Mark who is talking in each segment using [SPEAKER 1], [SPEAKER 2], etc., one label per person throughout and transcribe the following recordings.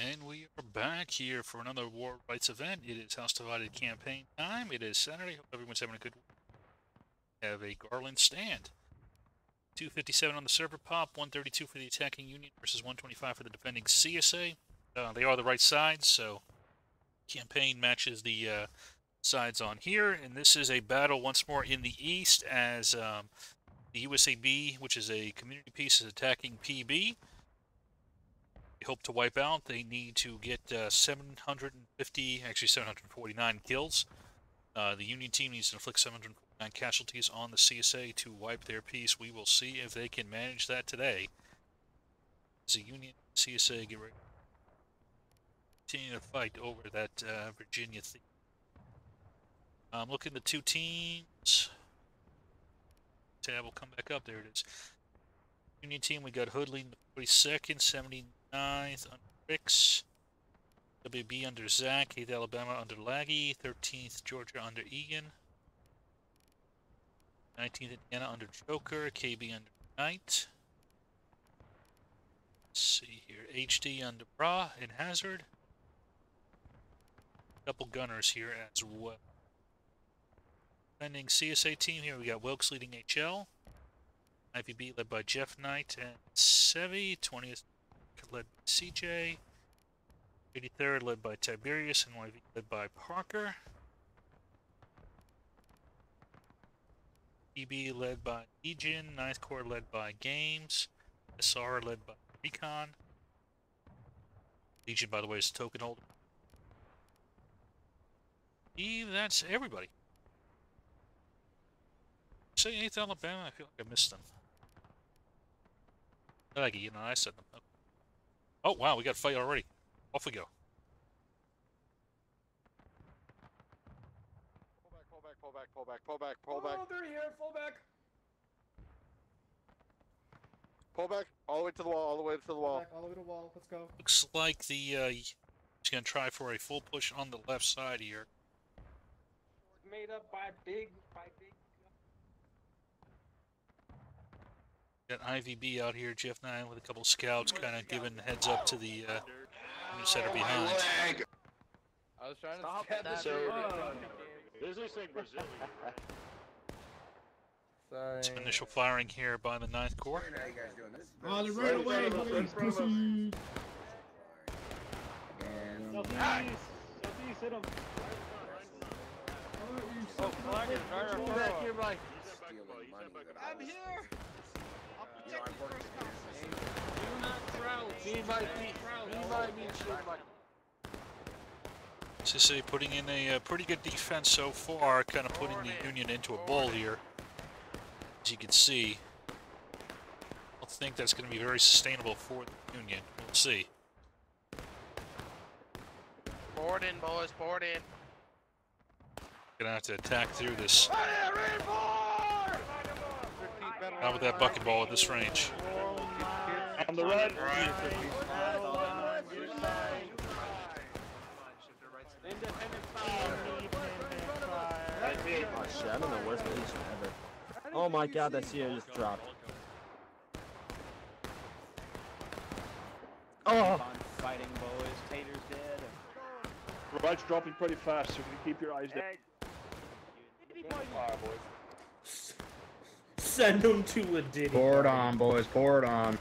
[SPEAKER 1] And we are back here for another War Rights event. It is House Divided campaign time. It is Saturday. Hope everyone's having a good week. We have a Garland stand. 257 on the server pop, 132 for the attacking Union versus 125 for the defending CSA. Uh, they are the right sides, so campaign matches the uh, sides on here. And this is a battle once more in the east as um, the USAB, which is a community piece, is attacking PB hope to wipe out. They need to get uh, 750, actually 749 kills. Uh, the Union team needs to inflict 749 casualties on the CSA to wipe their piece. We will see if they can manage that today. As a Union CSA get ready continue to fight over that uh, Virginia theme. Um, looking at the two teams. Tab will come back up. There it is. Union team, we got Hood leading the 42nd, 79. 9th under Ricks. WB under Zach. 8th Alabama under Laggy. 13th Georgia under Egan. 19th Indiana under Joker. KB under Knight. Let's see here. HD under Bra and Hazard. Couple gunners here as well. Pending CSA team here, we got Wilkes leading HL. IVB led by Jeff Knight and Sevi. 20th led by CJ. 83rd led by Tiberius and YV led by Parker. PB led by Legion, Ninth Corps led by Games, SR led by Recon. Legion, by the way, is token holder. Eve, that's everybody. Say 8th Alabama, I feel like I missed them. Like, you know, I said them. Okay. Oh, wow, we got a fight already. Off we go.
[SPEAKER 2] Pull back, pull back, pull back, pull back, pull back, pull back.
[SPEAKER 3] Oh, they're here. Fall back.
[SPEAKER 2] Pull back, all the way to the wall, all the way to the
[SPEAKER 3] Fall
[SPEAKER 2] wall.
[SPEAKER 3] back all the way to the wall. Let's go.
[SPEAKER 1] Looks like the uh, he's going to try for a full push on the left side here.
[SPEAKER 4] made up by big by
[SPEAKER 1] Got IVB out here, Jeff Nine with a couple scouts, kind of giving heads up to the uh, units that are behind.
[SPEAKER 4] I was trying
[SPEAKER 5] Stop
[SPEAKER 4] to stab
[SPEAKER 5] that,
[SPEAKER 4] the
[SPEAKER 5] dude.
[SPEAKER 4] dude.
[SPEAKER 5] This is like Brazilian.
[SPEAKER 4] Sorry.
[SPEAKER 1] Some initial firing here by the 9th Corps.
[SPEAKER 3] Oh, they're right away. Please, pussy.
[SPEAKER 4] Oh, flag is very
[SPEAKER 5] Pull back here,
[SPEAKER 4] far.
[SPEAKER 5] Mike.
[SPEAKER 4] I'm here. I'll
[SPEAKER 5] You know, I'm
[SPEAKER 4] you
[SPEAKER 5] working
[SPEAKER 4] first. Do not crouch.
[SPEAKER 5] Me and Mike, me, me and Mike, me shit, Mike.
[SPEAKER 1] CSA putting in a uh, pretty good defense so far, kind of putting the Union into a ball here. As you can see, I don't think that's going to be very sustainable for the Union. We'll see.
[SPEAKER 4] Board in, boys. Board in.
[SPEAKER 1] Gonna have to attack through this.
[SPEAKER 2] Reinforce!
[SPEAKER 1] Not with that buck and ball at this range.
[SPEAKER 5] On the right.
[SPEAKER 6] Oh shit, I'm in the worst position ever. Oh my god, that CO just dropped. Oh!
[SPEAKER 7] Fighting boys, Tater's dead.
[SPEAKER 5] Right's dropping pretty fast, so if you keep your eyes down.
[SPEAKER 3] Send them to a ditty.
[SPEAKER 8] Pour it on, boys. Pour it on.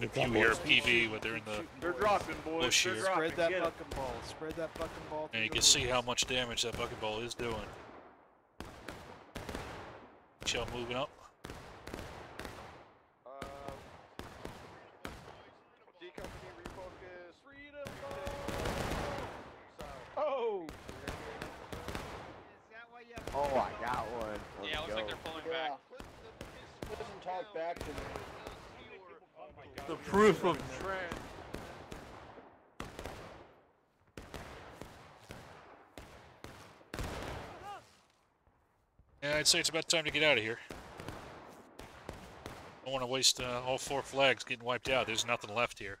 [SPEAKER 1] The few here PV, but they're in the.
[SPEAKER 5] They're dropping, boys.
[SPEAKER 1] Bush
[SPEAKER 5] They're
[SPEAKER 1] here.
[SPEAKER 5] dropping.
[SPEAKER 3] Spread that
[SPEAKER 5] Get it.
[SPEAKER 3] fucking ball. Spread that fucking ball.
[SPEAKER 1] And you can see how much damage that buck and ball is doing. Shell moving up.
[SPEAKER 2] Um, D company refocus. Freedom
[SPEAKER 5] Oh!
[SPEAKER 6] Oh, I got one. Let's
[SPEAKER 4] Yeah, looks like
[SPEAKER 6] go.
[SPEAKER 4] they're pulling back.
[SPEAKER 2] Doesn't talk back to me.
[SPEAKER 5] The proof of trend.
[SPEAKER 1] Yeah, I'd say it's about time to get out of here. I Don't want to waste uh, all four flags getting wiped out. There's nothing left here.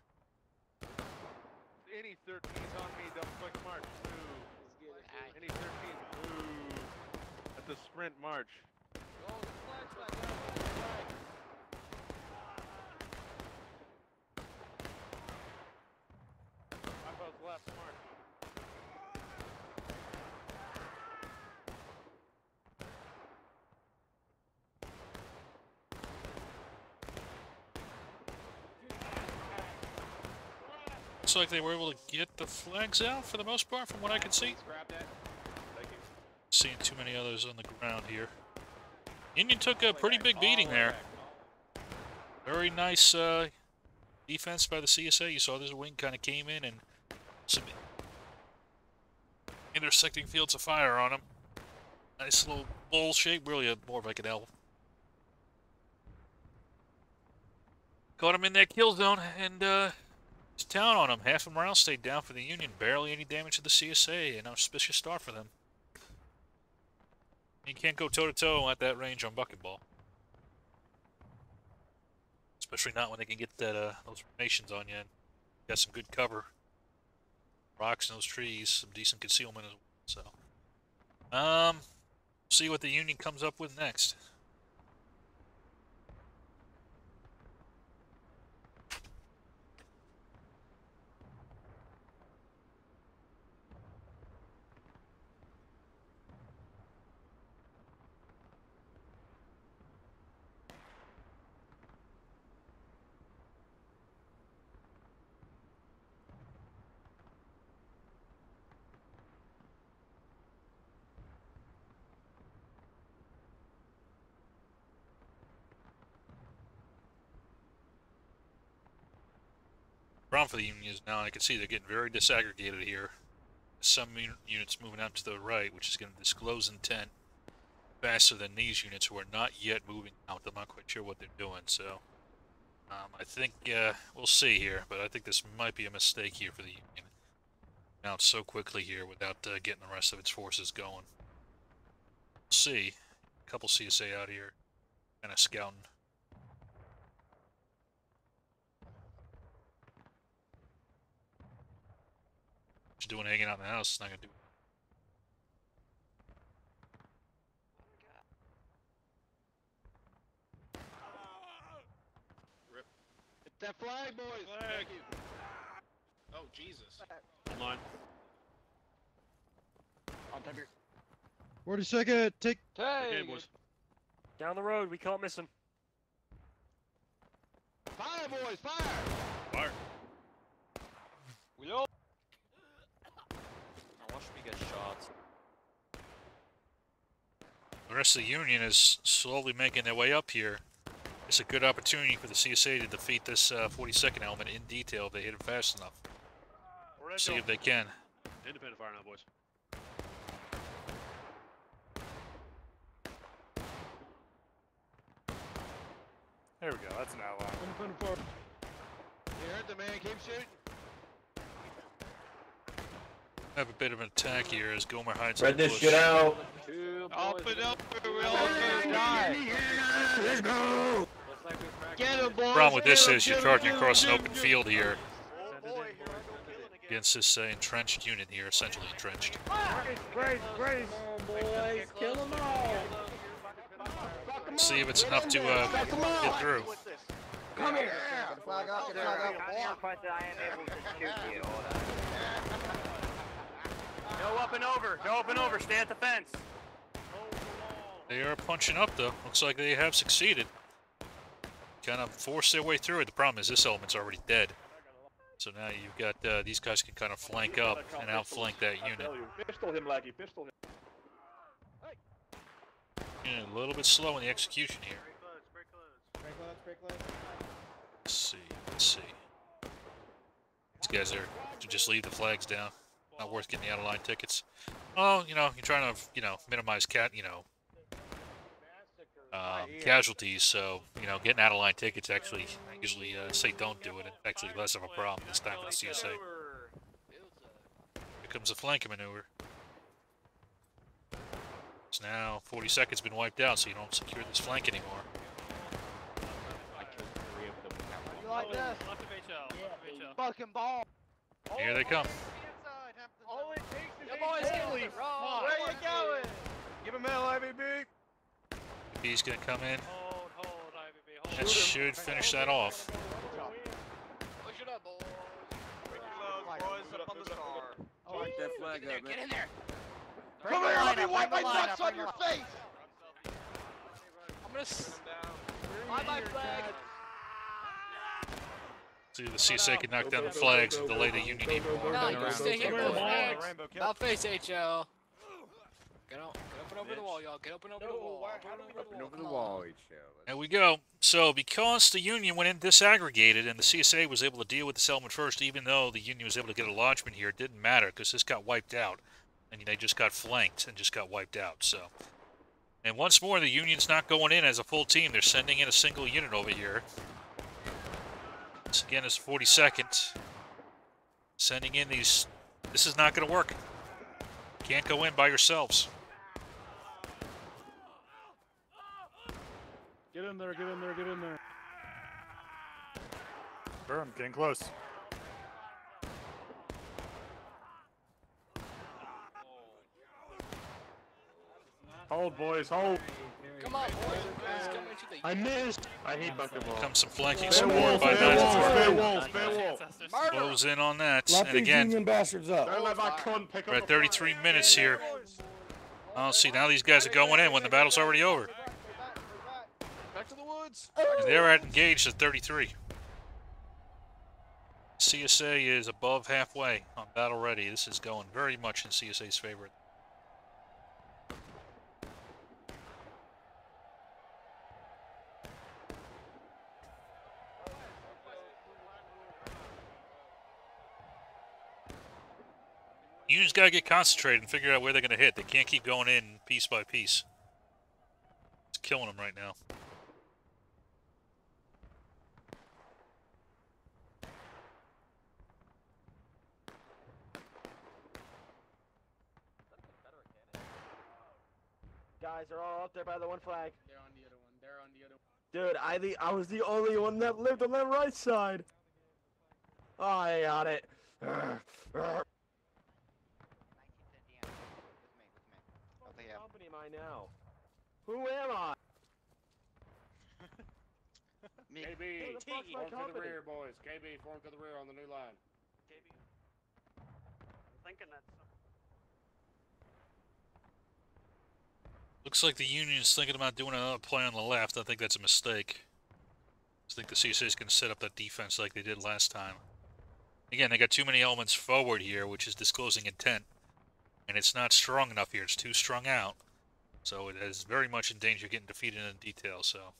[SPEAKER 2] Any 13s on me, double quick march. Ooh. Any 13s. Ooh. At the sprint march.
[SPEAKER 1] Like they were able to get the flags out for the most part, from what I can see. Seeing too many others on the ground here. Union took a pretty big beating there. Very nice uh, defense by the CSA. You saw this wing kind of came in and some intersecting fields of fire on them. Nice little bowl shape, really a, more of like an L. Caught him in that kill zone and uh, it's down on him. Half a morale stayed down for the Union. Barely any damage to the CSA. An auspicious start for them. You can't go toe to toe at that range on buck and ball. Especially not when they can get that uh, those formations on you. And got some good cover. Rocks and those trees, some decent concealment as well. So, um, see what the Union comes up with next. Problem for the Union is now I can see they're getting very disaggregated here. Some un units moving out to the right, which is going to disclose intent faster than these units who are not yet moving out. I'm not quite sure what they're doing, so um, I think uh, we'll see here. But I think this might be a mistake here for the Union. Out so quickly here without uh, getting the rest of its forces going. We'll see. A couple CSA out here, kind of scouting. What doing hanging out in the house? It's not gonna do. Rip.
[SPEAKER 2] Hit that flag, boys. Thank you.
[SPEAKER 9] Oh, Jesus.
[SPEAKER 5] Online.
[SPEAKER 7] On time here.
[SPEAKER 3] 40 second, take.
[SPEAKER 5] Okay, boys.
[SPEAKER 7] Down the road, we can't miss him.
[SPEAKER 2] Fire, boys, fire!
[SPEAKER 5] Fire.
[SPEAKER 2] We all.
[SPEAKER 6] I watch me get shots.
[SPEAKER 1] The rest of the Union is slowly making their way up here. It's a good opportunity for the CSA to defeat this uh, 42nd element in detail if they hit it fast enough.
[SPEAKER 5] We're
[SPEAKER 1] See if they can.
[SPEAKER 5] Independent fire now, boys.
[SPEAKER 9] There we go. That's an outline.
[SPEAKER 2] You heard the man. Keep shooting.
[SPEAKER 1] Have a bit of an attack here as Gomer hides
[SPEAKER 6] Spread
[SPEAKER 1] in
[SPEAKER 6] this shit out.
[SPEAKER 2] Up and up. We all gonna die.
[SPEAKER 6] Let's go.
[SPEAKER 2] Get him, boys.
[SPEAKER 1] problem with this is you're
[SPEAKER 2] get 'em,
[SPEAKER 1] charging across an open field here
[SPEAKER 2] Oh boy, here I go killing again.
[SPEAKER 1] against this uh, entrenched unit here, essentially entrenched.
[SPEAKER 7] Grace, Grace.
[SPEAKER 4] boys, kill them all.
[SPEAKER 1] See if it's enough to uh, get through.
[SPEAKER 6] Come here. Flag up, get flag up.
[SPEAKER 7] No up and over. No up and over. Stay at the fence.
[SPEAKER 1] They are punching up though. Looks like they have succeeded. Kind of forced their way through it. The problem is this element's already dead. So now you've got uh, these guys can kind of flank up and outflank that unit.
[SPEAKER 5] Pistol him, Lackey. Pistol him.
[SPEAKER 1] Yeah, a little bit slow in the execution here. Let's see. Let's see. These guys are to just leave the flags down. Not worth getting the out of line tickets. Oh, you know, you're trying to, you know, minimize cat, you know, um, casualties. So, you know, getting out of line tickets actually, I usually uh, say don't do it. It's actually less of a problem this time for the CSA. Here comes the flank maneuver. It's now 40 seconds been wiped out, so you don't secure this flank anymore.
[SPEAKER 2] You like this? Fucking ball.
[SPEAKER 1] Here they come.
[SPEAKER 2] All it takes is
[SPEAKER 9] Yeah, boys,
[SPEAKER 2] Holy
[SPEAKER 9] the
[SPEAKER 2] fuck. Where you going? Give him hell, IVB.
[SPEAKER 1] He's gonna come in.
[SPEAKER 9] Hold, hold, IVB. Hold.
[SPEAKER 1] That should finish that off.
[SPEAKER 9] Push it up, boys.
[SPEAKER 2] Bring your lows, Boys, up on the song.
[SPEAKER 6] Oh, flag
[SPEAKER 9] Get in there,
[SPEAKER 6] up,
[SPEAKER 9] get in there.
[SPEAKER 10] Come here, let me wipe my nuts on your face!
[SPEAKER 9] I'm gonna s-
[SPEAKER 10] Fly my flag!
[SPEAKER 1] See, the CSA can knock down the flags and delay the Union even more.
[SPEAKER 9] No, you stay here with the flags.
[SPEAKER 2] Rainbow
[SPEAKER 9] face HL. Get up, get up and over the wall, y'all. Get up and over the wall. Get up and over the wall.
[SPEAKER 6] Over the wall, HL.
[SPEAKER 1] There we go. So, because the Union went in disaggregated and the CSA was able to deal with the settlement first, even though the Union was able to get a lodgement here, it didn't matter because this got wiped out. And they just got flanked and just got wiped out. So, And once more, the Union's not going in as a full team. They're sending in a single unit over here. This again is 42nd. Sending in these. This is not going to work. Can't go in by yourselves.
[SPEAKER 5] Get in there, get in there, get in there.
[SPEAKER 2] Burn, getting close. Hold, boys, hold.
[SPEAKER 9] Come on, boys. Let's come into the
[SPEAKER 2] I missed. I hate buck and ball.
[SPEAKER 1] Comes some flanking
[SPEAKER 2] Spare
[SPEAKER 1] support by
[SPEAKER 2] spare wall, spare
[SPEAKER 1] 94.
[SPEAKER 2] wall, spare wall.
[SPEAKER 1] Close in on that.
[SPEAKER 6] Lock
[SPEAKER 1] And
[SPEAKER 6] these
[SPEAKER 1] again,
[SPEAKER 6] Union bastards up.
[SPEAKER 2] Don't let that cunt pick up
[SPEAKER 1] we're at 33 minutes here. Oh, see, now these guys are going in when the battle's already over.
[SPEAKER 10] Back to the woods!
[SPEAKER 1] And they're at engaged at 33. CSA is above halfway on battle ready. This is going very much in CSA's favor. Union's got to get concentrated and figure out where they're going to hit. They can't keep going in piece by piece. It's killing them right now.
[SPEAKER 6] Guys they're all up there by the one flag.
[SPEAKER 9] They're on the other one. They're on the other one.
[SPEAKER 6] Dude, I the I was the only one that lived on that right side. Oh, I got it. Urgh, urgh. What company am I now? Who am I?
[SPEAKER 10] Me.
[SPEAKER 7] KB,
[SPEAKER 6] the
[SPEAKER 7] form to the rear, boys. KB, form to the rear on the new line.
[SPEAKER 4] Thinking that's
[SPEAKER 1] Looks like the Union's thinking about doing another play on the left. I think that's a mistake. I think the CSA is going to set up that defense like they did last time. Again, they got too many elements forward here, which is disclosing intent. And it's not strong enough here. It's too strung out. So it is very much in danger of getting defeated in detail. So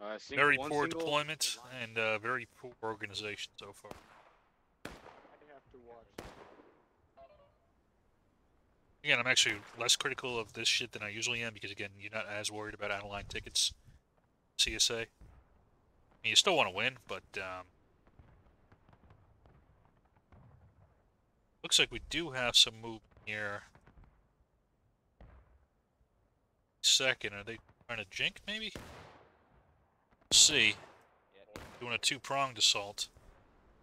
[SPEAKER 7] Uh,
[SPEAKER 1] very poor deployment and uh, very poor organization so far. Again, I'm actually less critical of this shit than I usually am because again, you're not as worried about out of line tickets. CSA. I mean, you still want to win, but um, looks like we do have some movement here. Second, are they trying to jink maybe? Let's see. Doing a two-pronged assault.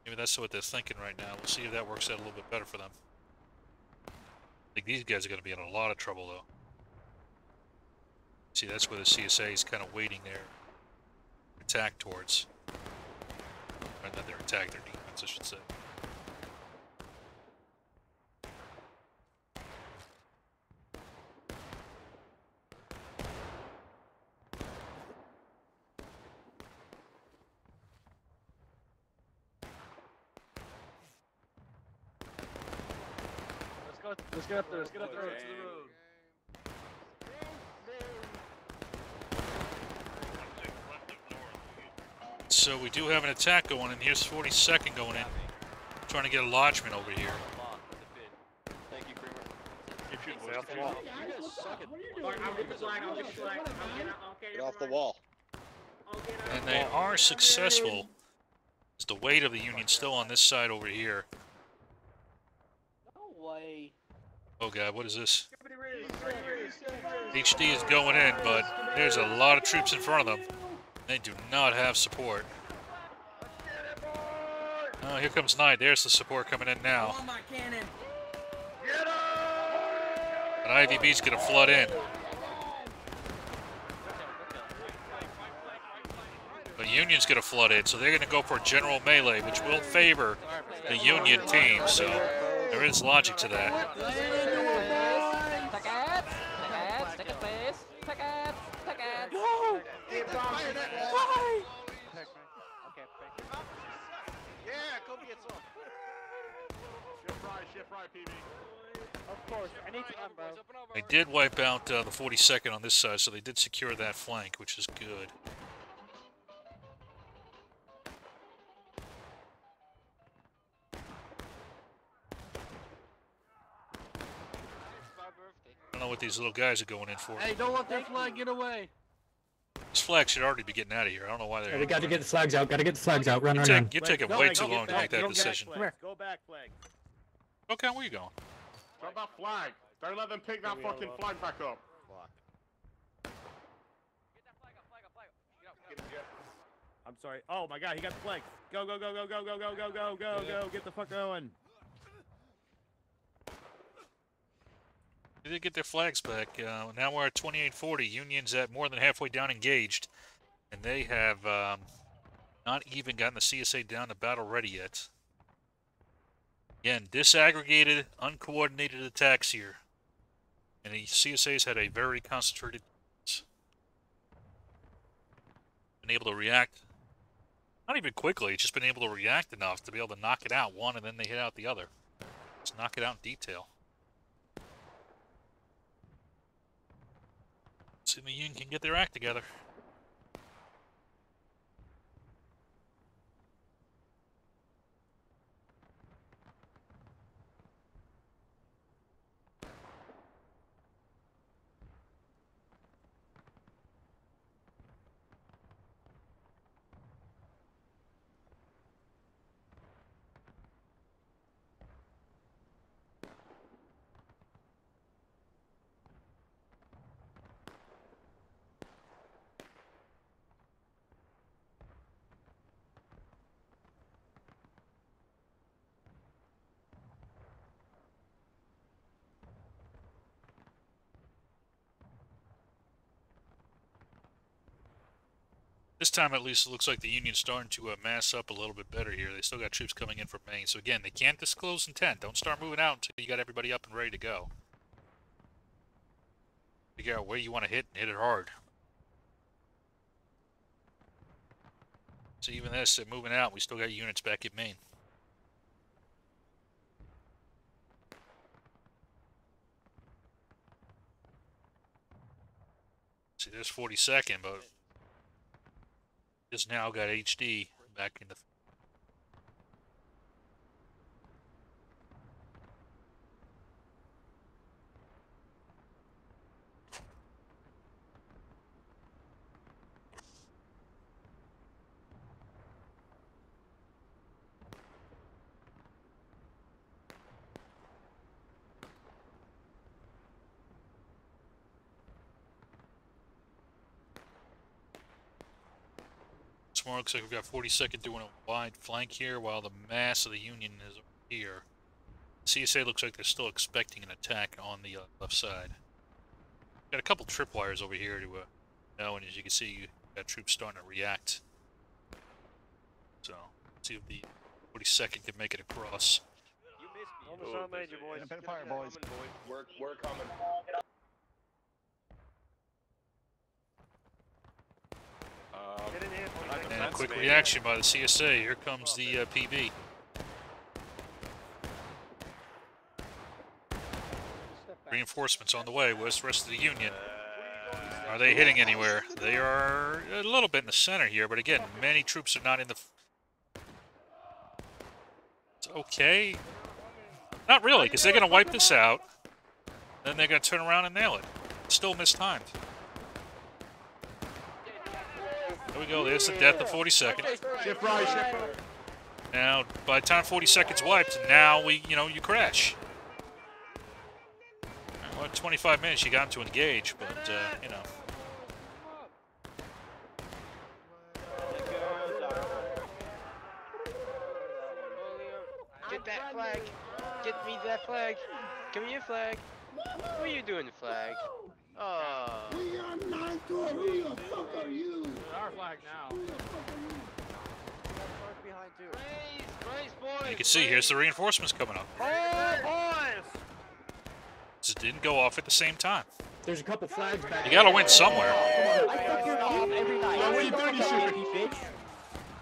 [SPEAKER 1] Maybe that's what they're thinking right now. We'll see if that works out a little bit better for them. I think these guys are going to be in a lot of trouble, though. See, that's where the CSA is kind of waiting their attack towards. Or not their attack, their defense, I should say.
[SPEAKER 6] Let's get up there. Let's get up there to the road.
[SPEAKER 1] So we do have an attack going in. Here's 42nd going in. Trying to get a lodgement over here.
[SPEAKER 10] Thank you, Kramer.
[SPEAKER 2] Keep shooting, boys. Stay off the wall.
[SPEAKER 10] Get off the wall.
[SPEAKER 1] And they are successful. It's the weight of the Union still on this side over here.
[SPEAKER 4] no way.
[SPEAKER 1] Oh god, what is this? HD is going in, but there's a lot of troops in front of them. They do not have support. Oh, here comes Knight. There's the support coming in now. And IVB's gonna flood in. The Union's gonna flood in, so they're gonna go for general melee, which will favor the Union team. So There is logic to that.
[SPEAKER 10] Yeah, go get some.
[SPEAKER 7] Shift right, shift right, PB.
[SPEAKER 6] Of course, anytime, bro.
[SPEAKER 1] They did wipe out uh, the 42nd on this side, so they did secure that flank, which is good. I don't know what these little guys are going in for.
[SPEAKER 6] Hey, don't let that flag get away.
[SPEAKER 1] This flag should already be getting out of here. I don't know why they're.
[SPEAKER 3] we got to get the flags out. Got to get the flags out. Run,
[SPEAKER 1] You're,
[SPEAKER 3] run, run.
[SPEAKER 1] you're taking
[SPEAKER 6] No,
[SPEAKER 1] way too
[SPEAKER 6] go
[SPEAKER 1] long to make that decision.
[SPEAKER 6] Come here. Go back, flag.
[SPEAKER 1] Okay, where you going?
[SPEAKER 7] Drop that flag. Don't let them pick that
[SPEAKER 6] we are
[SPEAKER 7] fucking
[SPEAKER 6] low.
[SPEAKER 7] flag back up.
[SPEAKER 6] I'm sorry. Oh my god, he got the flag. Go, go, go, go, go, go, go, go, go, go, go. Get the fuck going.
[SPEAKER 1] They did get their flags back. Uh, now we're at 2840. Union's at more than halfway down engaged. And they have um, not even gotten the CSA down to battle ready yet. Again, disaggregated, uncoordinated attacks here. And the CSA's had a very concentrated. Been able to react. Not even quickly, just been able to react enough to be able to knock it out one and then they hit out the other. Just knock it out in detail. See if the Union can get their act together. This time, at least, it looks like the Union's starting to uh, mass up a little bit better here. They still got troops coming in from main. So, again, they can't disclose intent. Don't start moving out until you got everybody up and ready to go. Figure out where you want to hit and hit it hard. So, even this, they're moving out. We still got units back at main. See, there's 42nd, but just now got HD back in the. Tomorrow looks like we've got 42nd doing a wide flank here, while the mass of the Union is over here. CSA looks like they're still expecting an attack on the uh, left side. Got a couple tripwires over here to uh, know, and as you can see, you got troops starting to react. So, see if the 42nd can make it across.
[SPEAKER 10] You missed me.
[SPEAKER 6] Almost on major, boys.
[SPEAKER 10] Get fire, boys.
[SPEAKER 7] We're, we're coming. Um,
[SPEAKER 6] Get in here.
[SPEAKER 1] And a quick reaction by the CSA. Here comes the uh, PB. Reinforcements on the way. Where's the rest of the Union? Are they hitting anywhere? They are a little bit in the center here, but again, many troops are not in the. It's okay. Not really, because they're going to wipe this out. Then they're going to turn around and nail it. Still mistimed. There we go. There's the death of 42nd.
[SPEAKER 7] shift right, shift right.
[SPEAKER 1] Now, by the time 40 seconds wiped, now we, you know, you crash. Well, 25 minutes you got him to engage, but, uh, you know.
[SPEAKER 9] Get that flag. Get me that flag. Give me your flag. What are you doing, flag? Oh.
[SPEAKER 3] We are not going. Who the fuck are you?
[SPEAKER 7] Our flag now.
[SPEAKER 9] behind too. Brace, brace, boys.
[SPEAKER 1] You can see here's the reinforcements coming up.
[SPEAKER 6] Oh, boys!
[SPEAKER 1] Just didn't go off at the same time.
[SPEAKER 6] There's a couple flags back
[SPEAKER 1] You gotta win somewhere.
[SPEAKER 6] I think you're off every night.
[SPEAKER 5] what are you doing, you shooting?
[SPEAKER 6] bitch?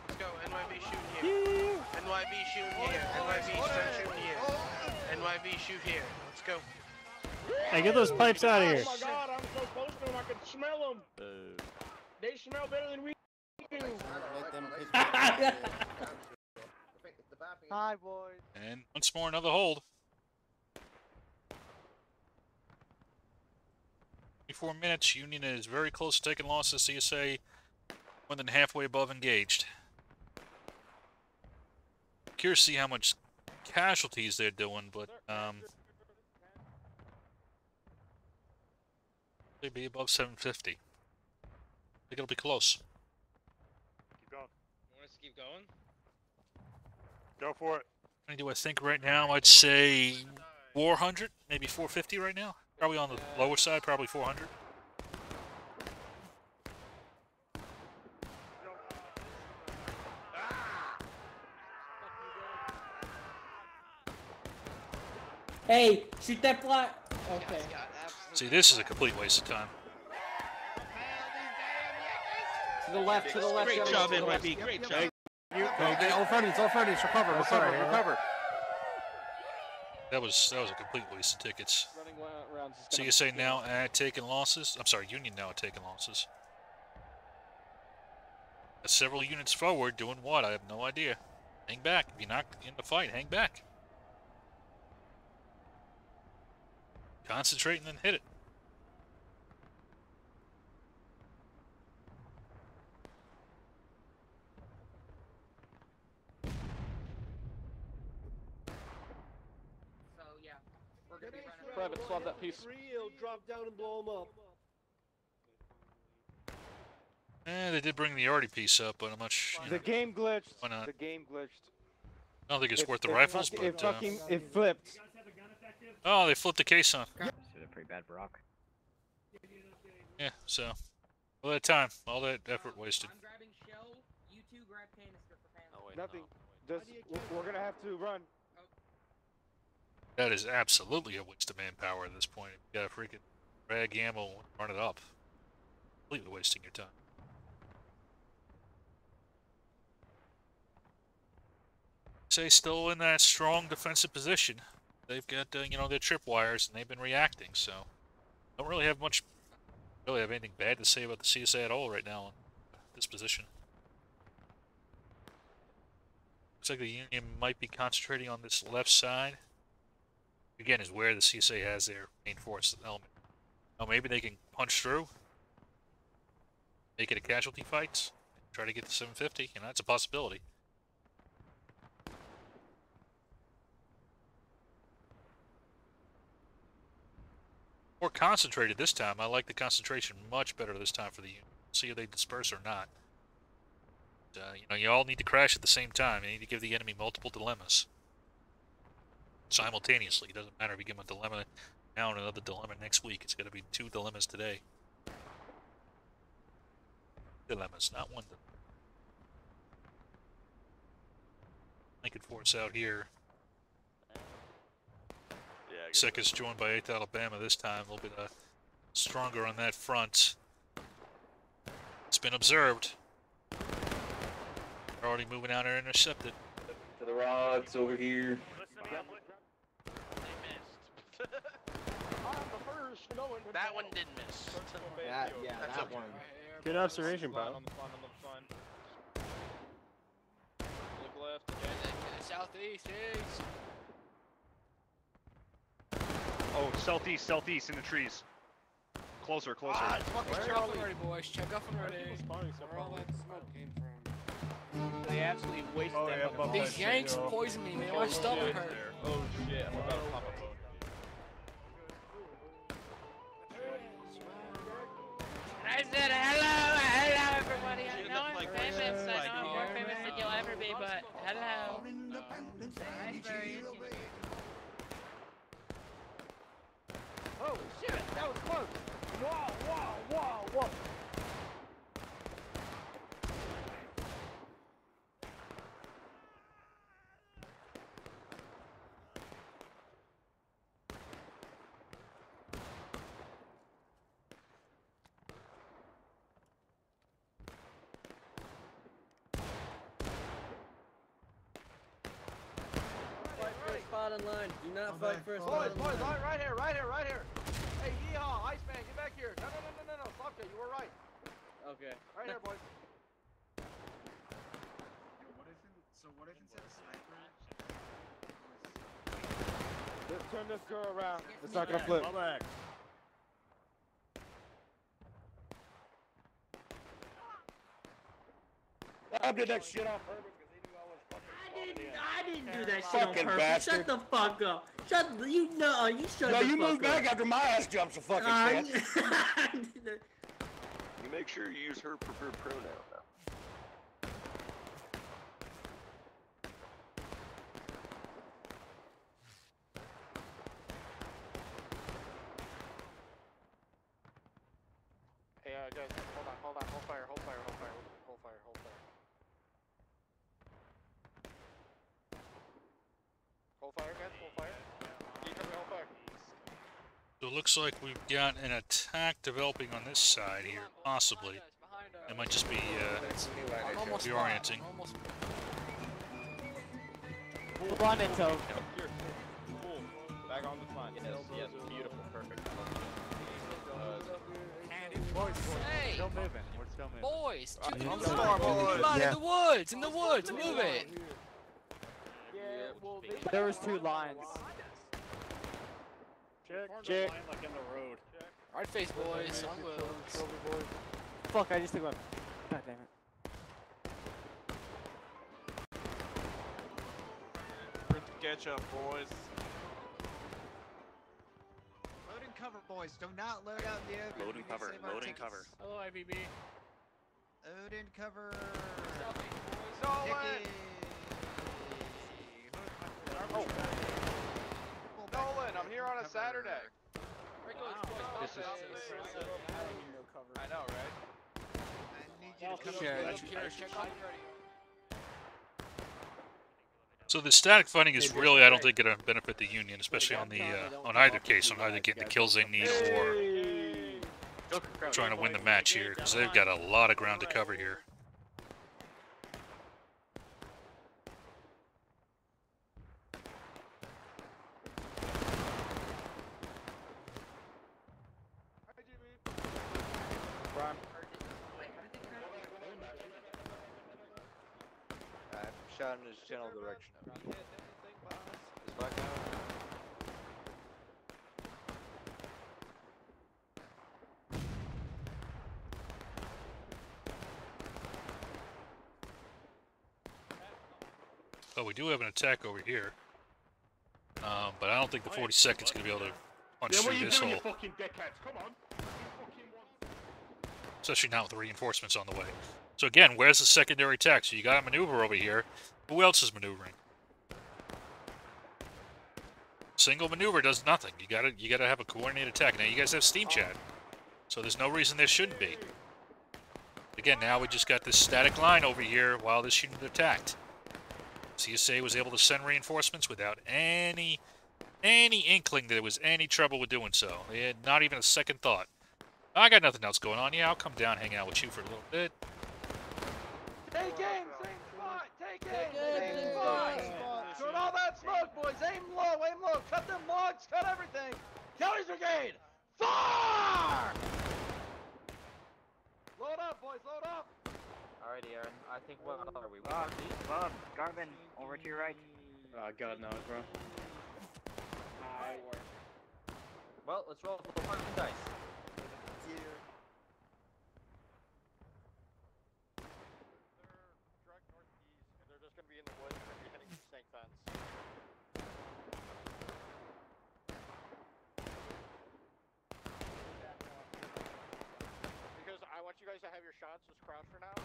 [SPEAKER 9] Let's go. NYV shooting here. NYV shooting here. NYV start shooting here. NYV shoot here. Let's go.
[SPEAKER 11] Hey, get those pipes out of here.
[SPEAKER 6] Oh my god, I'm so close to them, I can smell them. They smell better than we do.
[SPEAKER 9] Hi, boys.
[SPEAKER 1] And once more, another hold. 24 minutes. Union is very close to taking losses. CSA more than halfway above engaged. Curious to see how much casualties they're doing, but um, they'd be above 750. I think it'll be close.
[SPEAKER 2] Keep going.
[SPEAKER 9] You want us to keep going?
[SPEAKER 2] Go for it.
[SPEAKER 1] How many do I think right now? I'd say 400, maybe 450 right now. Probably on the lower side, probably 400.
[SPEAKER 3] Hey, shoot that fly. Okay.
[SPEAKER 1] See, this is a complete waste of time.
[SPEAKER 6] To the left, to the left.
[SPEAKER 10] Great job,
[SPEAKER 6] go to the left.
[SPEAKER 10] NYV. Great job.
[SPEAKER 11] Okay, all friendlies, all friendlies, recover, recover, recover.
[SPEAKER 1] That was that was a complete waste of tickets.
[SPEAKER 6] Running wa- rounds
[SPEAKER 1] CSA now at taking losses. I'm sorry, Union now at taking losses. Uh, Several units forward doing what? I have no idea. Hang back. If you're not in the fight, hang back. Concentrate and then hit it.
[SPEAKER 4] So yeah, we're gonna be running.
[SPEAKER 6] Private, swab that piece.
[SPEAKER 5] He'll drop down and blow him up.
[SPEAKER 1] Eh, they did bring the arty piece up, but I'm not sure.
[SPEAKER 6] The game glitched.
[SPEAKER 1] Why not?
[SPEAKER 6] The game glitched.
[SPEAKER 1] I don't think it's
[SPEAKER 6] It-
[SPEAKER 1] worth the
[SPEAKER 6] it
[SPEAKER 1] rifles,
[SPEAKER 6] fucking- It
[SPEAKER 1] but uh,
[SPEAKER 6] fucking, it flipped.
[SPEAKER 1] Oh, they flipped the case on.
[SPEAKER 8] This is a pretty bad Brock.
[SPEAKER 1] Yeah, so all that time, all that effort wasted.
[SPEAKER 4] I'm grabbing shell. You two grab canister for panel.
[SPEAKER 10] Oh, wait,
[SPEAKER 6] Nothing.
[SPEAKER 10] no.
[SPEAKER 6] Just, we're- we're gonna have to run.
[SPEAKER 1] That is absolutely a waste of manpower at this point. You gotta freaking drag ammo, and run it up. Completely wasting your time. Say still in that strong defensive position. They've got uh, you know their tripwires and they've been reacting. So don't really have much, really have anything bad to say about the CSA at all right now in this position. Looks like the Union might be concentrating on this left side again is where the CSA has their main force element. Oh, maybe they can punch through, make it a casualty fight, try to get to 750. You know, that's a possibility. More concentrated this time. I like the concentration much better this time for the unit. See if they disperse or not. Uh, you know, you all need to crash at the same time. You need to give the enemy multiple dilemmas simultaneously. It doesn't matter if you give them a dilemma now and another dilemma next week. It's going to be two dilemmas today. Dilemmas, not one. Dilemma. Lincoln Force out here.
[SPEAKER 2] Yeah. I guess
[SPEAKER 1] Second's joined by 8th Alabama this time. A little bit uh, stronger on that front. It's been observed. They're already moving out and intercepted.
[SPEAKER 5] To the rods over here.
[SPEAKER 10] That one didn't miss.
[SPEAKER 6] That, yeah,
[SPEAKER 10] That's
[SPEAKER 6] that
[SPEAKER 10] okay.
[SPEAKER 6] one.
[SPEAKER 11] Good observation,
[SPEAKER 6] Line
[SPEAKER 11] pal.
[SPEAKER 6] on the front, on the front. Look left.
[SPEAKER 9] Southeast, east.
[SPEAKER 5] Oh, southeast, southeast in the trees. Closer, closer.
[SPEAKER 10] Ah, it's fucking
[SPEAKER 4] Check up already, boys. Check up already. Where all that smoke came from.
[SPEAKER 6] They absolutely wasted
[SPEAKER 5] Oh,
[SPEAKER 6] that
[SPEAKER 5] yeah,
[SPEAKER 6] fucking
[SPEAKER 5] bump
[SPEAKER 6] bomb.
[SPEAKER 5] that
[SPEAKER 4] These yanks
[SPEAKER 5] yo.
[SPEAKER 4] poisoned me, man.
[SPEAKER 6] Oh,
[SPEAKER 4] My stomach hurt.
[SPEAKER 6] Oh shit, I'm about to pop a phone.
[SPEAKER 12] I said hello, hello everybody. I know I'm
[SPEAKER 10] like
[SPEAKER 12] famous. I know I'm more famous than you'll ever be, but hello.
[SPEAKER 6] Oh, shit! That was close! Whoa, whoa, whoa, whoa!
[SPEAKER 13] spot in line. Do not
[SPEAKER 3] I'm
[SPEAKER 13] fight back. first.
[SPEAKER 11] Boys, boys,
[SPEAKER 13] line.
[SPEAKER 11] right here, right here, right here. Hey, yeehaw, Iceman, get back here. No, no, no, no, no, no, Slavka, you were right.
[SPEAKER 13] Okay.
[SPEAKER 11] Right here, boys.
[SPEAKER 3] Yo, what if in, So what if instead of sniper?
[SPEAKER 6] Let's turn this girl around. It's not gonna flip. I did that shit on purpose because he knew I was
[SPEAKER 12] I didn't, do that shit on
[SPEAKER 6] Fucking
[SPEAKER 12] purpose.
[SPEAKER 6] bastard.
[SPEAKER 12] Shut the fuck up. Shut the, you know, you shut
[SPEAKER 6] No,
[SPEAKER 12] the
[SPEAKER 6] you
[SPEAKER 12] fuck
[SPEAKER 6] moved
[SPEAKER 12] up.
[SPEAKER 6] back after my ass jumps a fucking
[SPEAKER 12] Uh,
[SPEAKER 6] chance.
[SPEAKER 14] You make sure you use her preferred pronoun now.
[SPEAKER 11] Hey, uh, guys, hold on, hold on, hold fire, hold fire, hold fire, hold fire, hold fire. Hold fire, guys, hold fire. You come hold fire.
[SPEAKER 1] So it looks like we've got an attack developing on this side here, possibly. It might just be uh, reorienting.
[SPEAKER 6] Hold on, Intel. Back on the line. Yes, yes, beautiful, perfect.
[SPEAKER 12] Hey,
[SPEAKER 6] Still moving. We're still moving.
[SPEAKER 12] boys,
[SPEAKER 6] Uh,
[SPEAKER 12] to the
[SPEAKER 6] I'm
[SPEAKER 12] woods.
[SPEAKER 6] sorry, boys.
[SPEAKER 12] Come on,
[SPEAKER 6] Yeah.
[SPEAKER 12] in the woods, in the woods, move it.
[SPEAKER 6] There was two lines. Check. Check.
[SPEAKER 5] like in the road.
[SPEAKER 12] Hard face, boys, on woods.
[SPEAKER 6] Fuck, I just took my... God damn it.
[SPEAKER 2] Catch up, boys.
[SPEAKER 3] Load and cover, boys. Do not load out the open.
[SPEAKER 14] Load and cover, load and cover.
[SPEAKER 12] Hello, IVB.
[SPEAKER 3] Load and cover.
[SPEAKER 11] Nolan! Oh. Nolan, I'm here on a Saturday.
[SPEAKER 5] This is.
[SPEAKER 11] I know, right?
[SPEAKER 3] I need you to cover.
[SPEAKER 12] Sure, check on
[SPEAKER 1] So the static fighting is really, I don't think, going to benefit the Union, especially on the uh, on either case, on either getting the kills they need or trying to win the match here, because they've got a lot of ground to cover here.
[SPEAKER 6] Prime.
[SPEAKER 11] I'm shot in his general direction. Is back down.
[SPEAKER 1] Oh, we do have an attack over here. Um, but I don't think the 42nd is going to be able to punch
[SPEAKER 7] Yeah,
[SPEAKER 1] through this
[SPEAKER 7] doing,
[SPEAKER 1] hole,
[SPEAKER 7] you fucking dickheads? Come on. You fucking want-
[SPEAKER 1] especially not with the reinforcements on the way. So again, where's the secondary attack? So you got a maneuver over here. Who else is maneuvering? Single maneuver does nothing. You gotta you gotta have a coordinated attack. Now you guys have Steam Chat, so there's no reason there shouldn't be. Again, now we just got this static line over here while this unit attacked. CSA was able to send reinforcements without any any inkling that there was any trouble with doing so. They had not even a second thought. I got nothing else going on. Yeah, I'll come down, hang out with you for a little bit.
[SPEAKER 11] Take aim, same spot. Take aim, same spot. Shoot all that smoke, boys. Aim low, aim low. Cut them logs, cut everything. Kelly's brigade, fire! Load up, boys. Load up.
[SPEAKER 6] Alrighty, Aaron. I think what are we?
[SPEAKER 15] Bob, Bob, Garvin, over to your right.
[SPEAKER 6] Uh, God knows, bro. Well, let's roll for the fucking dice.
[SPEAKER 11] They're just gonna be in the woods. They're gonna be heading to snake fence. Because I want you guys to have your shots. Just crouch for now.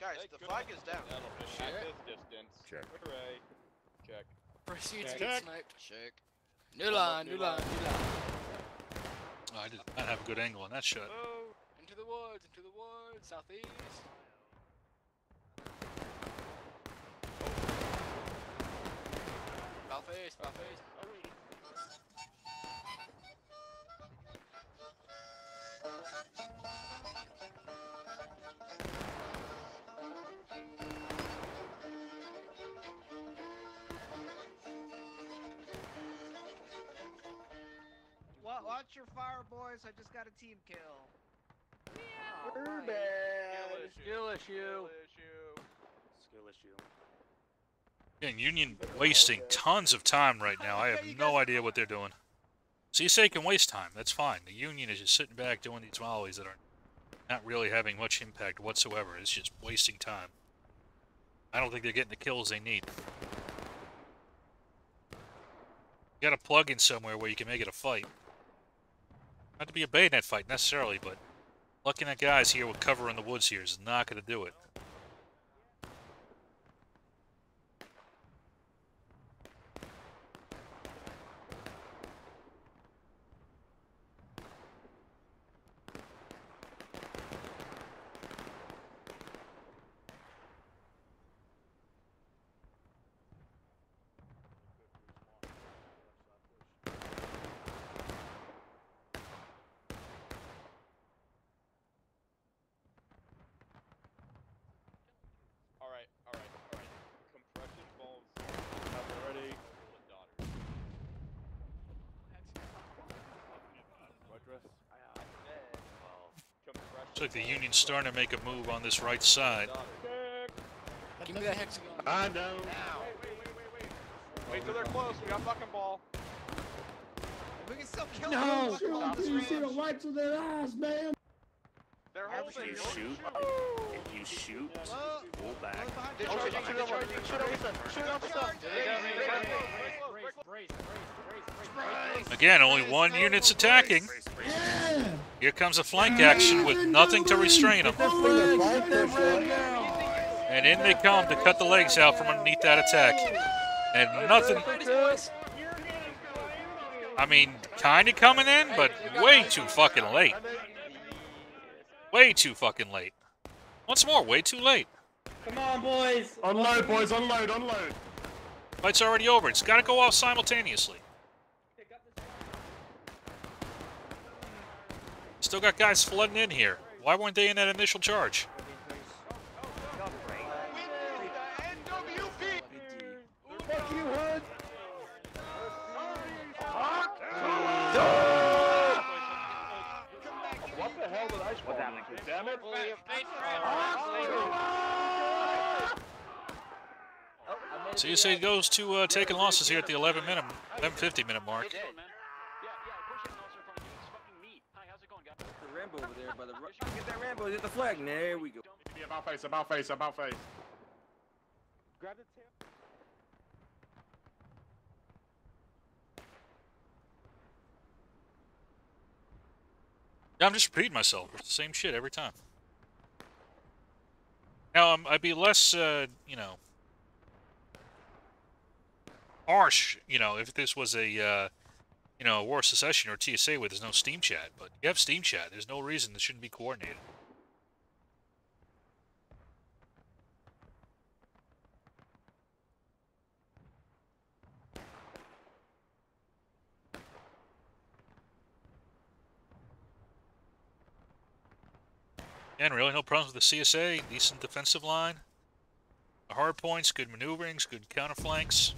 [SPEAKER 11] Guys, the flag is down.
[SPEAKER 14] Check.
[SPEAKER 11] Hooray. Check.
[SPEAKER 12] Proceed to get sniped. Check. New line, new line, new line.
[SPEAKER 1] Oh, I did not have a good angle on that shot.
[SPEAKER 12] Oh, into the woods, into the woods, southeast. Bow face,
[SPEAKER 15] Watch your fire, boys. I just got a team kill.
[SPEAKER 16] Yeah.
[SPEAKER 15] Oh, You're
[SPEAKER 16] bad.
[SPEAKER 6] Skill issue.
[SPEAKER 16] Skill issue.
[SPEAKER 1] Skill issue. And Union wasting tons of time right now. I have no idea what they're doing. CSA can waste time. That's fine. The Union is just sitting back doing these volleys that are not really having much impact whatsoever. It's just wasting time. I don't think they're getting the kills they need. You got a plug in somewhere where you can make it a fight. Not to be a bayonet fight necessarily, but looking at guys here with cover in the woods here is not going to do it.
[SPEAKER 5] Alright, alright, alright. Compression bulbs.
[SPEAKER 7] ready.
[SPEAKER 1] Looks like the Union's starting to make a move on this right side.
[SPEAKER 6] Give me that hexagon.
[SPEAKER 7] I know.
[SPEAKER 2] Wait till they're close. We got fucking ball.
[SPEAKER 15] We can still kill
[SPEAKER 17] No,
[SPEAKER 15] them.
[SPEAKER 17] shoot, you see the whites of their eyes, man.
[SPEAKER 2] They're
[SPEAKER 16] If
[SPEAKER 2] holding.
[SPEAKER 16] you shoot, if you shoot, pull back.
[SPEAKER 6] Oh, shit, shoot over, shoot over stuff. Shoot over stuff.
[SPEAKER 1] Again, only one unit's attacking.
[SPEAKER 17] Yeah.
[SPEAKER 1] Here comes a flank action with nothing to restrain them. And in they come to cut the legs out from underneath that attack. And nothing. I mean, kind of coming in, but way too fucking late. Way too fucking late. Once more, way too late.
[SPEAKER 3] Come on, boys.
[SPEAKER 7] Unload, boys, unload, unload.
[SPEAKER 1] Fight's already over. It's got to go off simultaneously. Still got guys flooding in here. Why weren't they in that initial charge?
[SPEAKER 16] Fuck you?
[SPEAKER 7] Damn it.
[SPEAKER 1] Goes to uh, taking losses here at the 11 minute, 11:50 minute mark.
[SPEAKER 16] Rambo over there by the. Get that Rambo. Hit the flag. There we go.
[SPEAKER 7] About face, about face, about face.
[SPEAKER 6] Grab the tail.
[SPEAKER 1] Yeah, I'm just repeating myself. It's the same shit every time. Now, um, I'd be less, uh, you know, harsh, you know, if this was a, uh, you know, war secession or TSA where there's no Steam chat. But you have Steam chat. There's no reason this shouldn't be coordinated. And really, no problems with the CSA. Decent defensive line. Hard points, good maneuverings, good counterflanks.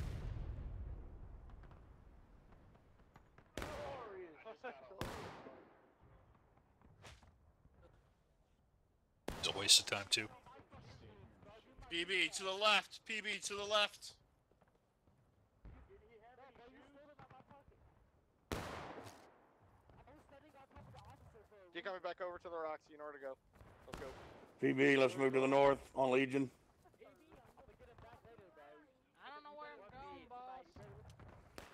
[SPEAKER 1] It's a waste of time, too.
[SPEAKER 11] PB to the left. PB to the left.
[SPEAKER 6] You coming back over to the rocks? You know where to go. Let's go.
[SPEAKER 4] PB, let's move to the north on Legion.
[SPEAKER 18] I don't know where I'm going.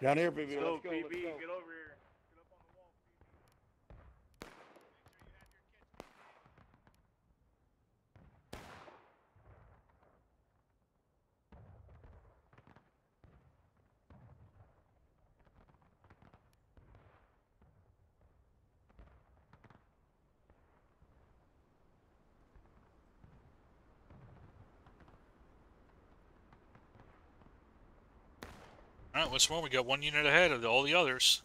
[SPEAKER 4] Down here, PB.
[SPEAKER 7] Let's go,
[SPEAKER 4] Let's go.
[SPEAKER 7] PB,
[SPEAKER 4] Let's go.
[SPEAKER 7] get over here.
[SPEAKER 1] What's more? We got one unit ahead of all the others.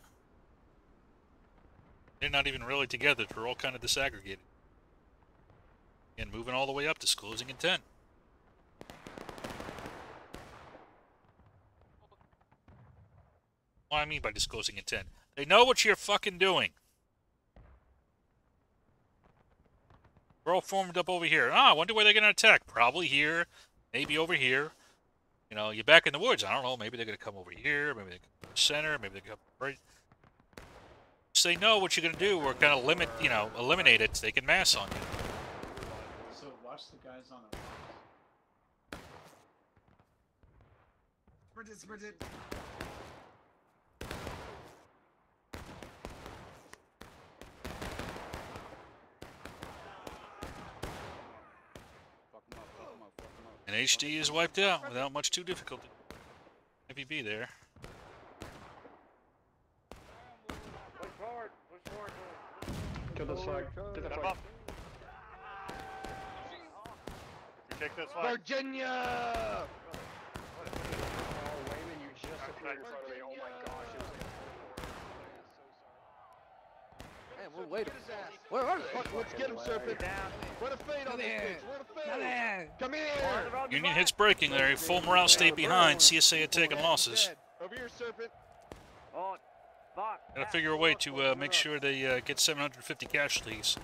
[SPEAKER 1] They're not even really together. They're all kind of disaggregated. And moving all the way up, disclosing intent. What I mean by disclosing intent, They know what you're fucking doing. We're all formed up over here. Ah, I wonder where they're gonna attack. Probably here, maybe over here. You know, you're back in the woods. I don't know. Maybe they're gonna come over here. Maybe they come to the center. Maybe they come right. So they know what you're gonna do. We're gonna limit. You know, eliminate it. So they can mass on you.
[SPEAKER 3] So watch the guys on the.
[SPEAKER 15] Sprint it, sprint it.
[SPEAKER 1] And HD is wiped out without much too difficulty. FPB there.
[SPEAKER 2] Push forward. Push forward.
[SPEAKER 5] Kill this flag. Get that flag. You take this flag.
[SPEAKER 11] Virginia!
[SPEAKER 6] Man, we're waiting. Where are they?
[SPEAKER 11] Let's get him, Serpent. Put a fade on this bitch. Put a fade. Come here.
[SPEAKER 1] Union hits breaking, Larry. Full morale stay behind. CSA had taken losses.
[SPEAKER 11] Over here, Serpent.
[SPEAKER 6] Oh.
[SPEAKER 1] Gotta figure a way to uh, make sure they uh, get 750 casualties.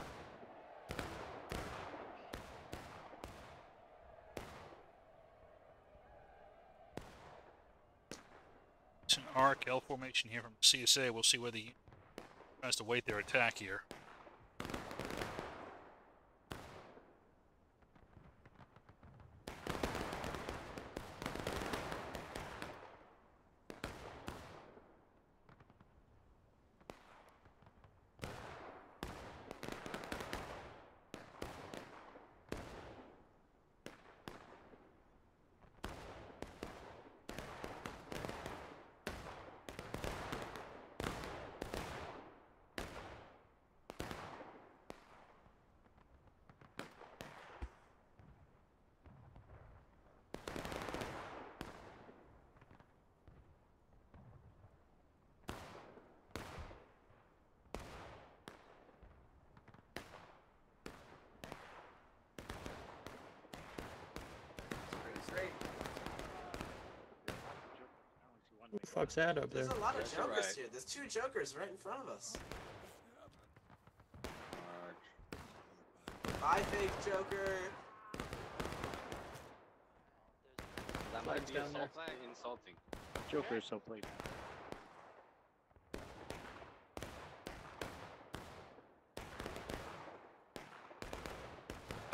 [SPEAKER 1] It's an arc L formation here from CSA. We'll see whether he tries to wait their attack here.
[SPEAKER 6] Who the fuck's that up there?
[SPEAKER 9] There's a lot of jokers here. There's two jokers right in front of us. Bye, fake joker.
[SPEAKER 6] That might be down there.
[SPEAKER 14] insulting.
[SPEAKER 6] Joker is so played.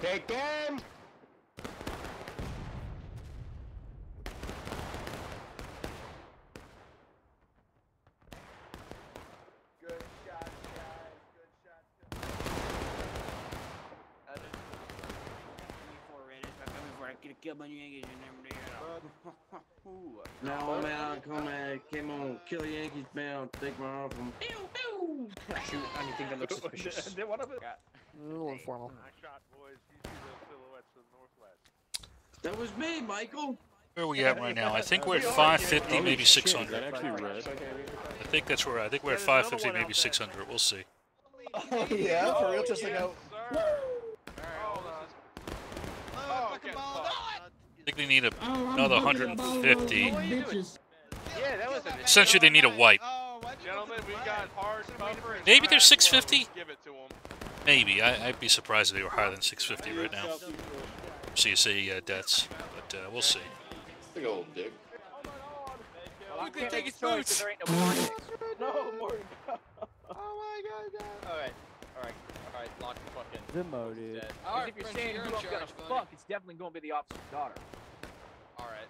[SPEAKER 11] Take him.
[SPEAKER 9] Good shot, guys. Good shot.
[SPEAKER 8] No, man, come man, come on, kill the Yankees, man, take my arm from.
[SPEAKER 6] Shoot anything that looks suspicious.
[SPEAKER 11] One of it.
[SPEAKER 6] A little informal.
[SPEAKER 2] Nice shot, boys. You see those silhouettes to the northwest.
[SPEAKER 8] That was me, Michael.
[SPEAKER 1] Where are we at right now? I think we're at 550, maybe 600.
[SPEAKER 6] that actually red?
[SPEAKER 1] I think that's where I think we're at 550, maybe 600. We'll see.
[SPEAKER 6] Oh yeah, for real, just like how.
[SPEAKER 15] Oh, oh, fucking ball.
[SPEAKER 1] I think they need a,
[SPEAKER 3] Oh,
[SPEAKER 1] another 150.
[SPEAKER 3] those bitches.
[SPEAKER 14] Yeah, that was an
[SPEAKER 1] Essentially, they need a wipe.
[SPEAKER 15] Oh, Why'd you
[SPEAKER 2] Gentlemen, we've got hard cover.
[SPEAKER 1] Maybe they're 650?
[SPEAKER 2] Give it to them.
[SPEAKER 1] Maybe. I, I'd be surprised if they were higher than 650 right now. CSA uh, deaths, but uh, we'll see.
[SPEAKER 8] Big old dick.
[SPEAKER 10] Who can take his boots?
[SPEAKER 11] No more.
[SPEAKER 14] Oh my god, god. Alright, alright, alright, lock the fucking.
[SPEAKER 6] Zimbo, dude.
[SPEAKER 10] Alright,
[SPEAKER 13] if you're saying
[SPEAKER 10] you're
[SPEAKER 13] who gonna fuck, it's definitely gonna be the officer's daughter.
[SPEAKER 14] Alright.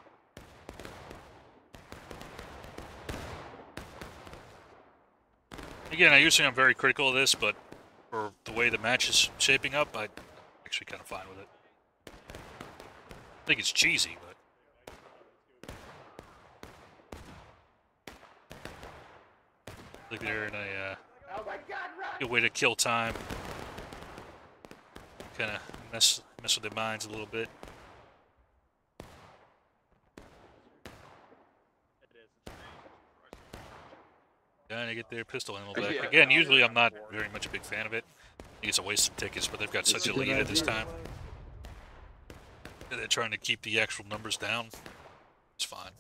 [SPEAKER 1] Again, I usually I'm very critical of this, but for the way the match is shaping up, I'm actually kind of fine with it. I think it's cheesy, but think they're in a uh, good way to kill time. Kind of mess mess with their minds a little bit. Trying to get their pistol ammo back. Again, usually I'm not very much a big fan of it. I think it's a waste of tickets, but they've got such a lead at this time. They're trying to keep the actual numbers down. It's fine.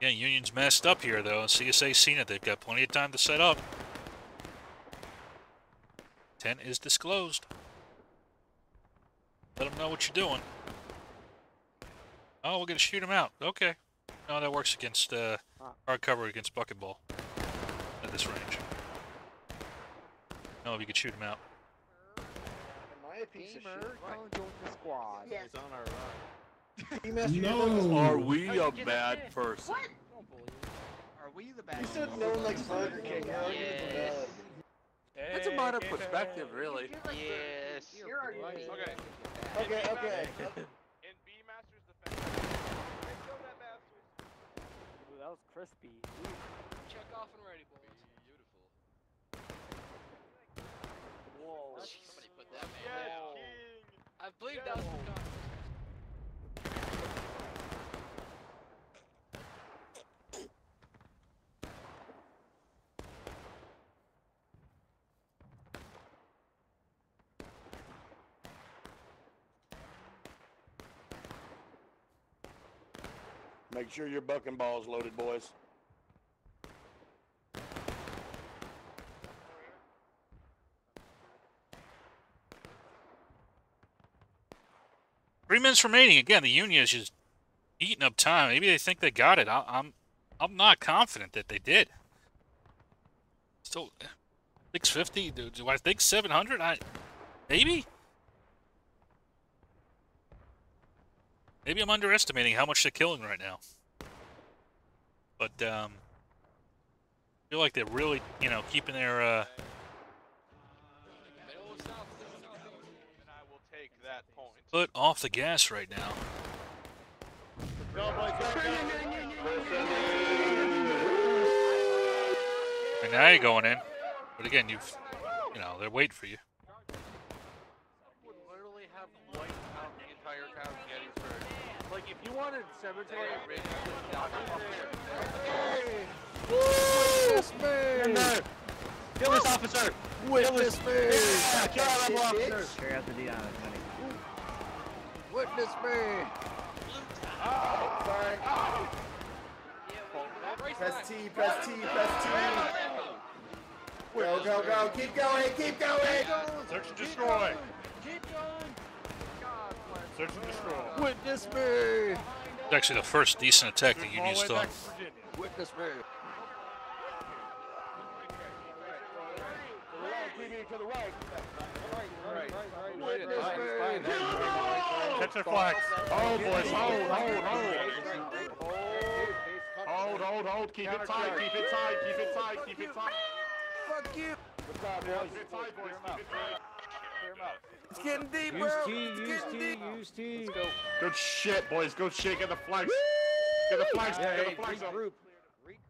[SPEAKER 1] Yeah, Union's messed up here, though. CSA's seen it. They've got plenty of time to set up. Tent is disclosed. Let them know what you're doing. Oh, we're going to shoot him out. Okay. No, that works against, uh, hard cover against buck and ball at this range. No, if you could shoot him out.
[SPEAKER 4] Am I a piece of
[SPEAKER 13] Gamer,
[SPEAKER 4] shit?
[SPEAKER 13] come join the squad.
[SPEAKER 4] Yes.
[SPEAKER 2] He's on our uh, run.
[SPEAKER 3] No.
[SPEAKER 4] Are
[SPEAKER 13] we a bad
[SPEAKER 4] person?
[SPEAKER 19] Are we the bad
[SPEAKER 4] You said no one likes Burger King. How are you the
[SPEAKER 9] Yes.
[SPEAKER 4] bad?
[SPEAKER 16] It's a matter of perspective, really.
[SPEAKER 9] Yes.
[SPEAKER 15] You're already
[SPEAKER 2] Okay.
[SPEAKER 4] Okay, okay.
[SPEAKER 2] In B Masters defense. Hey, kill that bastard.
[SPEAKER 6] Ooh, that was crispy.
[SPEAKER 12] Check off and ready, boys. Beautiful.
[SPEAKER 6] Whoa.
[SPEAKER 12] Somebody put that man
[SPEAKER 2] Yes,
[SPEAKER 12] down.
[SPEAKER 2] king.
[SPEAKER 12] I believe that was from John.
[SPEAKER 4] Make sure your buck and ball's loaded, boys.
[SPEAKER 1] Three minutes remaining. Again, the Union is just eating up time. Maybe they think they got it. I, I'm, I'm not confident that they did. Still, 650. Do, do I think 700? I, maybe. Maybe I'm underestimating how much they're killing right now. But um, I feel like they're really, you know, keeping their uh, foot off the gas right now. And now you're going in. But again, you've, you know, they're waiting for you.
[SPEAKER 7] Like, if you wanted Cemetery Ridge,
[SPEAKER 4] Witness me!
[SPEAKER 7] Kill this officer!
[SPEAKER 4] Witness me!
[SPEAKER 7] Yeah, Kill that
[SPEAKER 4] Bitch.
[SPEAKER 7] officer!
[SPEAKER 6] Carry out the Dion, buddy.
[SPEAKER 4] Witness me! Oh, sorry. Press T, press T, press T. Go, go, go. Keep going, keep going.
[SPEAKER 7] Search and destroy! Search and destroy.
[SPEAKER 4] Witness me.
[SPEAKER 1] It's actually the first decent attack the Union's
[SPEAKER 7] All the way
[SPEAKER 1] done.
[SPEAKER 7] back to Virginia.
[SPEAKER 4] Witness me.
[SPEAKER 7] Catch their flags. Hold, boys. Hold, hold, hold. Hold, hold, hold. Keep it tight. Keep it tight. Keep it tight. Keep it tight.
[SPEAKER 4] Fuck you.
[SPEAKER 7] Keep it tight, boys. Keep it tight.
[SPEAKER 4] It's getting deep, bro. It's getting deep.
[SPEAKER 6] use T.
[SPEAKER 7] Good shit, boys. Good shit. Get the flags. Get the flags. Get the flags up.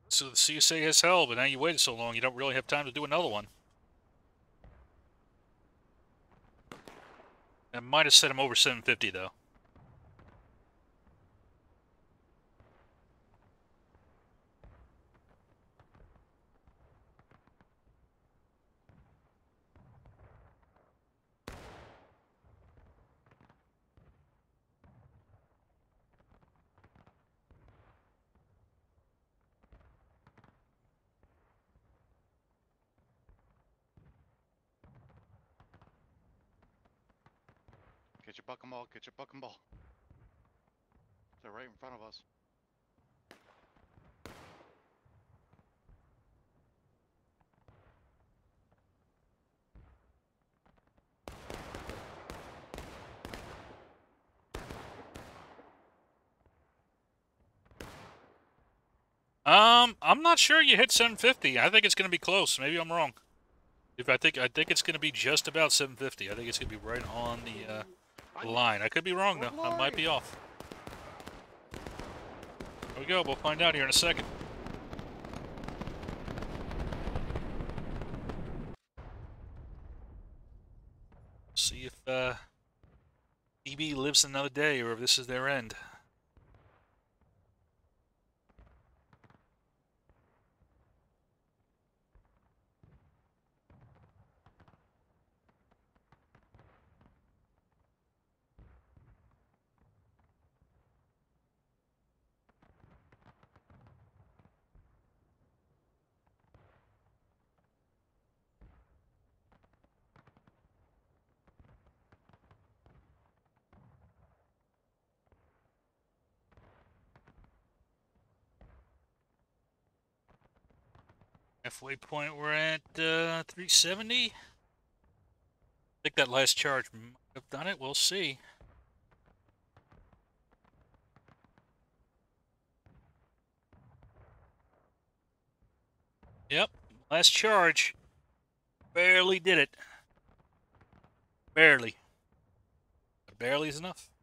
[SPEAKER 1] So the CSA has held, but now you waited so long, you don't really have time to do another one. I might have set him over 750 though.
[SPEAKER 7] Your buck and ball. Get your buck and ball. They're right in front of us.
[SPEAKER 1] Um, I'm not sure you hit 750. I think it's going to be close. Maybe I'm wrong. If I think I think it's going to be just about 750. I think it's going to be right on the uh, line. I could be wrong though. I might be off. There we go. We'll find out here in a second. See if uh, PB lives another day or if this is their end. Halfway point, we're at uh, 370. I think that last charge might have done it. We'll see. Yep, last charge. Barely did it. Barely. Barely is enough.